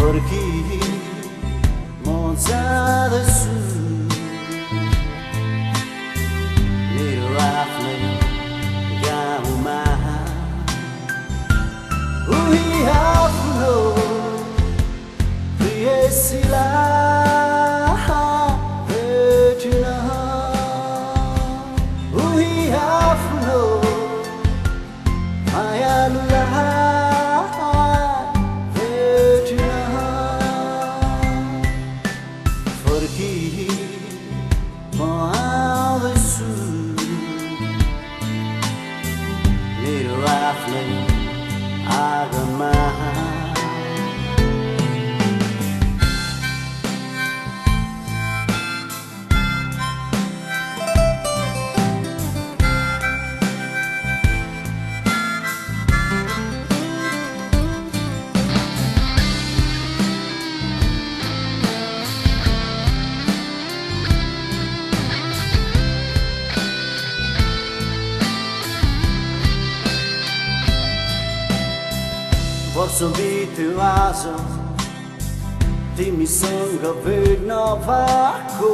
Porque Montada Sul Little Aflin Gaumaha Uhi Aflo Priesila Porque quand un ressource Little Aflin, I बित्यो आज तिमीसँग भेट नभएको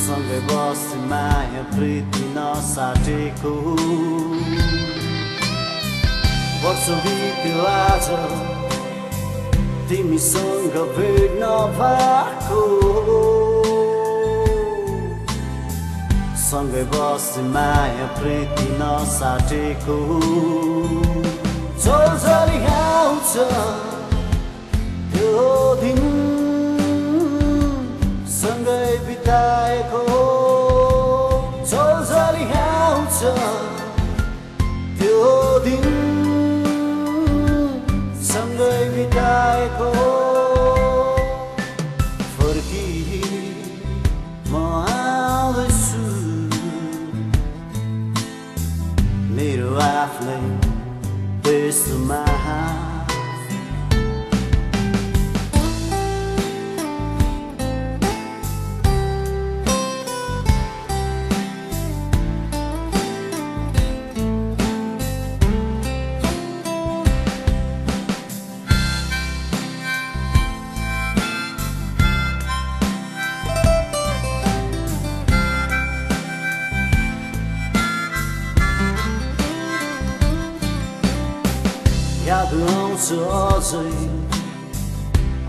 सँगै बस्ती माया प्रीति नसाटेको वर्ष बित्यो आज तिमीसँग भेट नभएको सँगै बस्ती माया प्रीति नसाटेको झोलझली आउँछ त्यो दिन सँगै बिताएको। झोलझली आउँछ त्यो दिन सँगै बिताएको। याद आउँछ अझै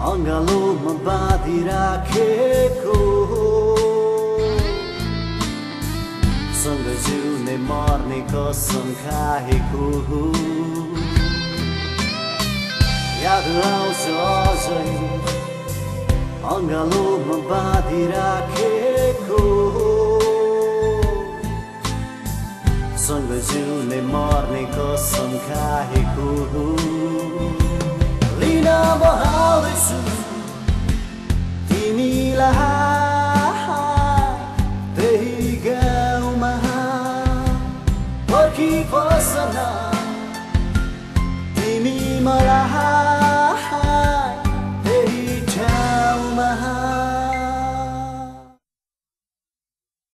अङ्गालोमा बाँधिराखेको सँगै जिउने मर्ने कसम खाएको याद आउँछ अझै अङ्गालोमा बाँधिराखेको को लिन बहाउँदैछु तिमीलाई त्यही गाउँमा पर्खी पर्छ तिमी मलाई